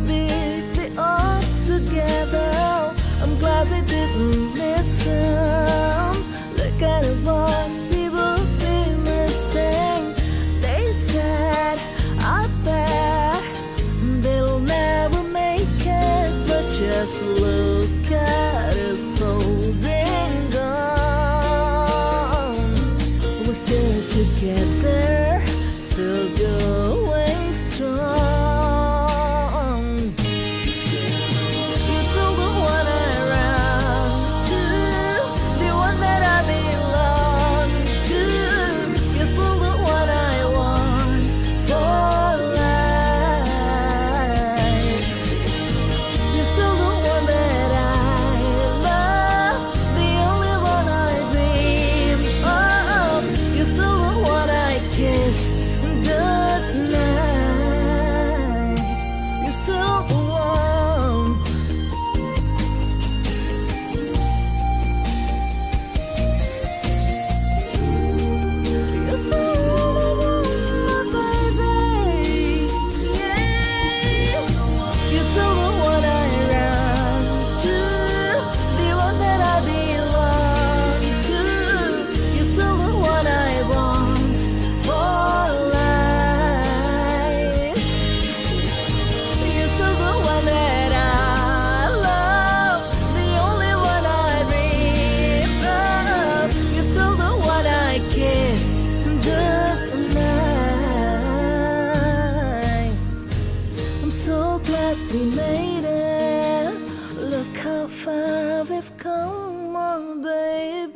we beat the odds together. I'm glad we didn't listen. that we made it. Look how far we've come on, baby.